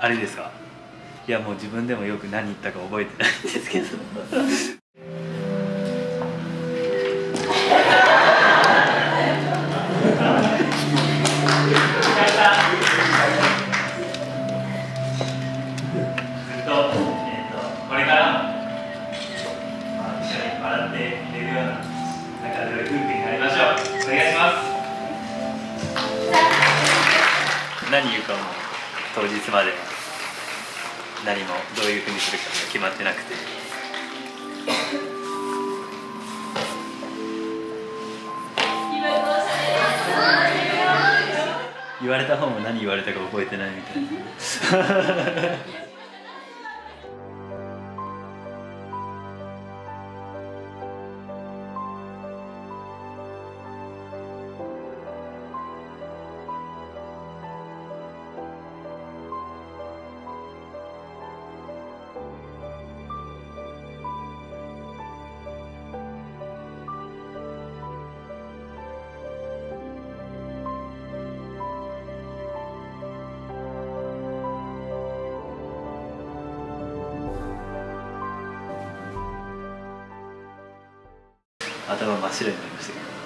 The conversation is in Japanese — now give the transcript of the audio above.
あれですか？いやもう自分でもよく何言ったか覚えてないんですけど。何言うかも当日まで何もどういうふうにするかが決まってなくて。言われた方も何言われたか覚えてないみたいな。頭真っ白になりましたけど。